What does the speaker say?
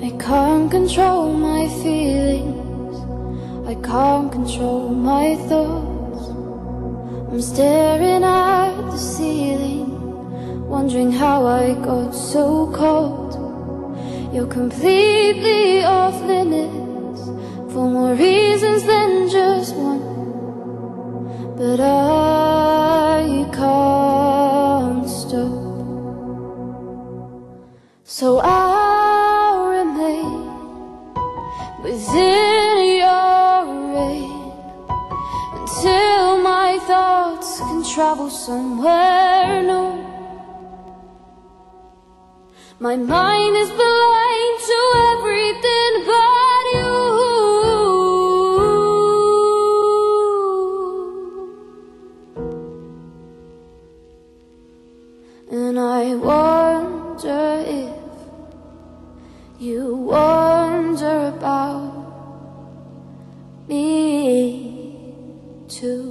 I can't control my feelings. I can't control my thoughts. I'm staring at the ceiling Wondering how I got so cold You're completely off limits. For more reasons than just one. But I can't stop. So I'll within your reign Until my thoughts can travel somewhere new. My mind is blind to everything but you. And I wonder if you wonder too.